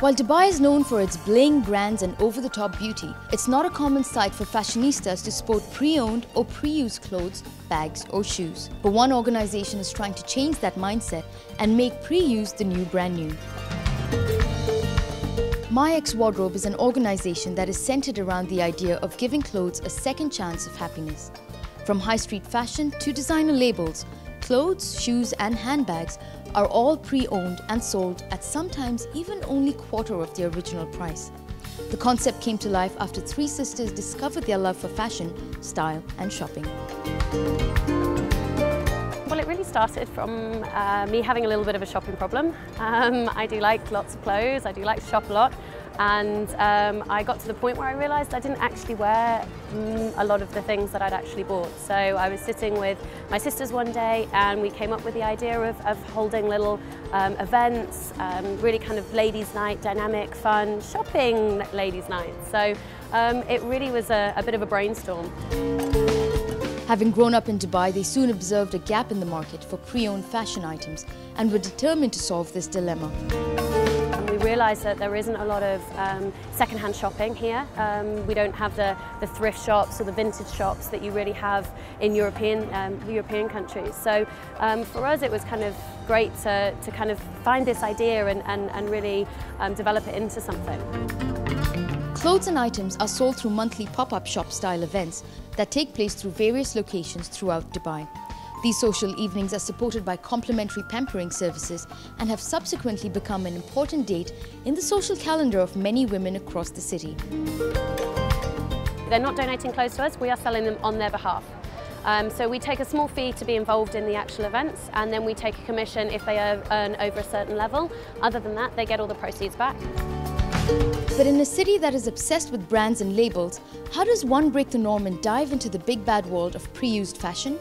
While Dubai is known for its bling brands and over-the-top beauty, it's not a common sight for fashionistas to sport pre-owned or pre-used clothes, bags or shoes. But one organization is trying to change that mindset and make pre-used the new brand new. My Ex Wardrobe is an organization that is centered around the idea of giving clothes a second chance of happiness. From high street fashion to designer labels, clothes, shoes and handbags are all pre-owned and sold at sometimes even only quarter of the original price. The concept came to life after three sisters discovered their love for fashion, style and shopping. Well, it really started from uh, me having a little bit of a shopping problem. Um, I do like lots of clothes, I do like to shop a lot, and um, I got to the point where I realised I didn't actually wear mm, a lot of the things that I'd actually bought. So I was sitting with my sisters one day and we came up with the idea of, of holding little um, events, um, really kind of ladies' night, dynamic, fun, shopping ladies' night. So um, it really was a, a bit of a brainstorm. Having grown up in Dubai, they soon observed a gap in the market for pre-owned fashion items and were determined to solve this dilemma realised that there isn't a lot of um, second-hand shopping here. Um, we don't have the, the thrift shops or the vintage shops that you really have in European, um, European countries. So um, for us it was kind of great to, to kind of find this idea and, and, and really um, develop it into something. Clothes and items are sold through monthly pop-up shop style events that take place through various locations throughout Dubai. These social evenings are supported by complimentary pampering services and have subsequently become an important date in the social calendar of many women across the city. They're not donating clothes to us, we are selling them on their behalf. Um, so we take a small fee to be involved in the actual events and then we take a commission if they earn over a certain level. Other than that, they get all the proceeds back. But in a city that is obsessed with brands and labels, how does one break the norm and dive into the big bad world of pre-used fashion?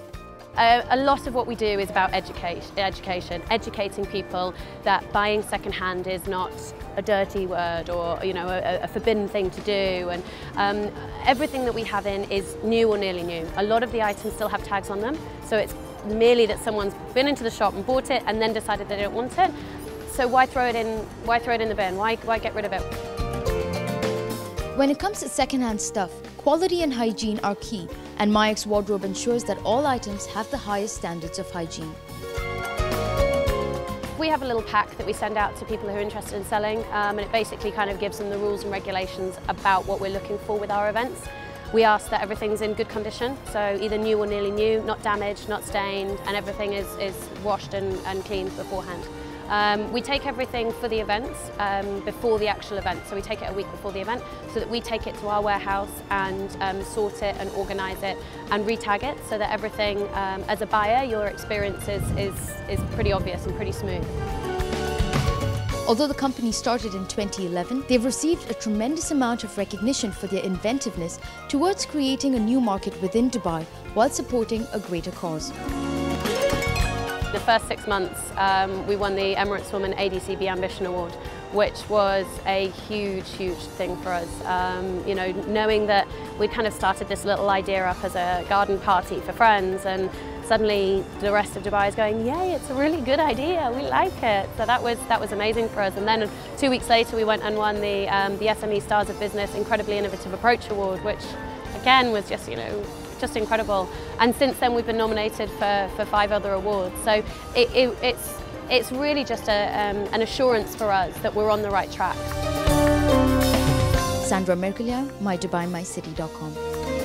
Uh, a lot of what we do is about education, education, educating people that buying secondhand is not a dirty word or you know a, a forbidden thing to do and um, everything that we have in is new or nearly new. A lot of the items still have tags on them so it's merely that someone's been into the shop and bought it and then decided they don't want it. So why throw it in, why throw it in the bin? Why, why get rid of it? When it comes to secondhand stuff, quality and hygiene are key and My Wardrobe ensures that all items have the highest standards of hygiene. We have a little pack that we send out to people who are interested in selling um, and it basically kind of gives them the rules and regulations about what we're looking for with our events. We ask that everything's in good condition, so either new or nearly new, not damaged, not stained, and everything is, is washed and, and cleaned beforehand. Um, we take everything for the events um, before the actual event, so we take it a week before the event so that we take it to our warehouse and um, sort it and organise it and retag it so that everything, um, as a buyer, your experience is, is, is pretty obvious and pretty smooth. Although the company started in 2011, they've received a tremendous amount of recognition for their inventiveness towards creating a new market within Dubai while supporting a greater cause. The first six months um, we won the Emirates Women ADCB Ambition Award which was a huge, huge thing for us. Um, you know, knowing that we kind of started this little idea up as a garden party for friends and suddenly the rest of Dubai is going, yay, it's a really good idea, we like it. So that was, that was amazing for us. And then two weeks later we went and won the, um, the SME Stars of Business Incredibly Innovative Approach Award, which again was just, you know, just incredible. And since then we've been nominated for, for five other awards. So it, it, it's, it's really just a, um, an assurance for us that we're on the right track. Sandra Mercoliar, mydubaiMycity.com.